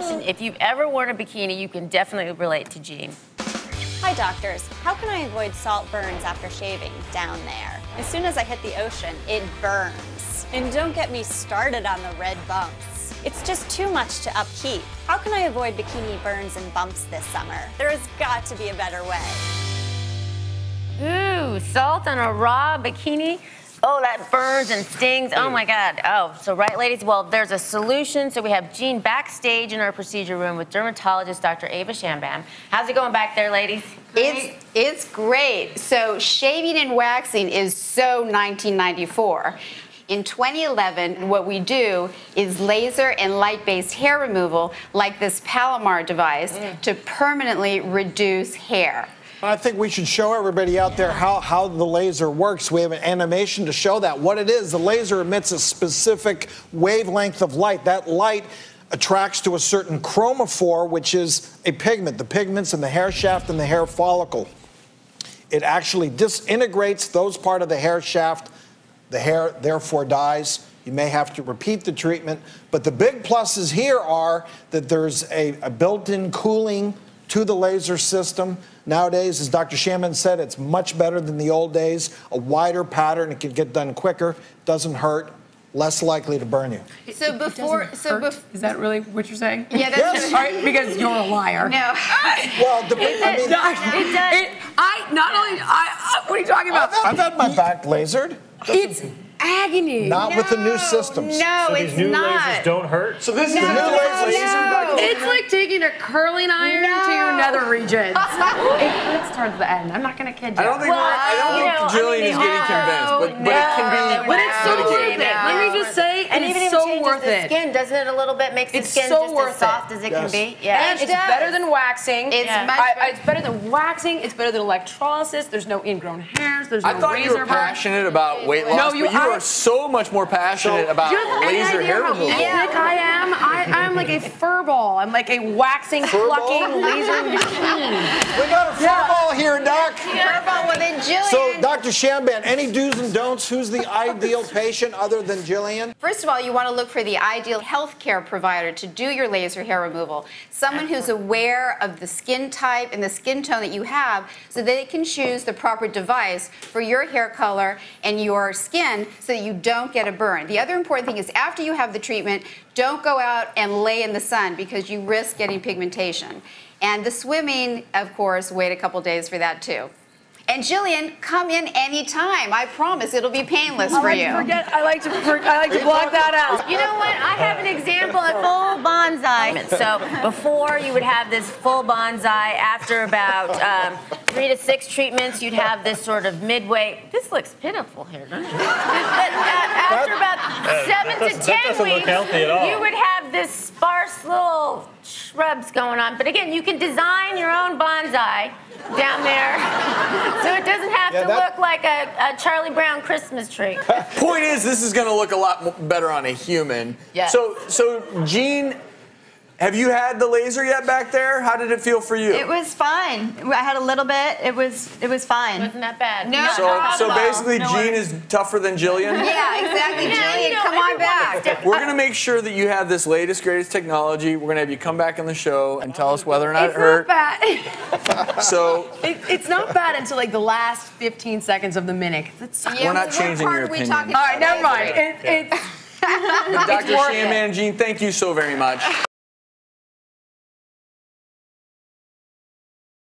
question. If you've ever worn a bikini, you can definitely relate to Jean. Hi, doctors. How can I avoid salt burns after shaving down there? As soon as I hit the ocean, it burns. And don't get me started on the red bumps. It's just too much to upkeep. How can I avoid bikini burns and bumps this summer? There has got to be a better way. Ooh, salt on a raw bikini. Oh, that burns and stings. Oh my God. Oh, so right, ladies. Well, there's a solution. So we have Jean backstage in our procedure room with dermatologist Dr. Ava Shamban. How's it going back there, ladies? It's it's great. So shaving and waxing is so 1994. In 2011, what we do is laser and light-based hair removal, like this Palomar device, mm. to permanently reduce hair. I think we should show everybody out there how, how the laser works. We have an animation to show that. What it is, the laser emits a specific wavelength of light. That light attracts to a certain chromophore, which is a pigment, the pigments in the hair shaft and the hair follicle. It actually disintegrates those part of the hair shaft. The hair therefore dies. You may have to repeat the treatment. But the big pluses here are that there's a, a built-in cooling to the laser system. Nowadays, as Dr. Shamban said, it's much better than the old days. A wider pattern, it can get done quicker, doesn't hurt, less likely to burn you. So before, so Hurt? bef- Is that really what you're saying? yeah, that's All right, because you're a liar. no. Well, the, I mean, it does. It, I not only I, I what are you talking about? I've had my back lasered, it's agony. not with the new systems. No, So it's these new not. lasers don't hurt? So this is No, the new laser. no. It's like taking a curling iron to your No. nether regions. it hurts towards the end. I'm not gonna kid you. I don't think, we're, I don't you think know, I Jillian mean, is getting no, convinced, but, but it can be but it's so worth it. mitigated. Let me just say, And it even if it so changes worth the it. skin, doesn't it a little bit makes the It's skin so just worth as soft it. as it Yes. can be? Yeah. And it's does. better than waxing. It's Yeah. much I, better. it's better than waxing. It's better than electrolysis. There's no ingrown hairs. There's no razor. I thought razor you were passionate about weight loss, No, you are- are so much more passionate about Do you have any laser idea hair how removal. thick I am? I, I'm like a fur ball. I'm like a waxing, plucking, laser machine. We got a football here, Doc. Purple with a Jillian. So, Dr. Shamban, any do's and don'ts? Who's the ideal patient other than Jillian? First of all, you want to look for the ideal healthcare provider to do your laser hair removal. Someone who's aware of the skin type and the skin tone that you have so they can choose the proper device for your hair color and your skin so that you don't get a burn. The other important thing is after you have the treatment, don't go out and lay in the sun because you risk getting pigmentation. And the swimming, of course, wait a couple days for that too. And Jillian, come in anytime. I promise it'll be painless I for like you. to forget. I like to. For, I like to block that out. You know what? I have an example of full bonsai. So before you would have this full bonsai. After about um, three to six treatments, you'd have this sort of midway. This looks pitiful here, doesn't it? But, uh, after about seven to doesn't- ten weeks, healthy at all. you would have this sparse little shrubs going on. But again, you can design your own bonsai down there, so it doesn't have Yeah, to that- look like a, a Charlie Brown Christmas tree. Point is, this is going to look a lot better on a human. Yes. So, so Gene, have you had the laser yet back there? How did it feel for you? It was fine. I had a little bit. It was it was fine. It Wasn't that bad? No. so, so basically, No Gene worries. is tougher than Jillian. Yeah, exactly, Yeah, Jillian. you know, come on everyone is back. different. We're gonna make sure that you have this latest, greatest technology. We're gonna have you come back on the show and tell us whether or not It's it hurt. It's not bad. So It, it's not bad until like the last 15 seconds of the minute. It's Yeah, We're not what changing part your are opinion. all right, never mind. laser? It, it's Dr. worth it. Shamban, Gene, thank you so very much.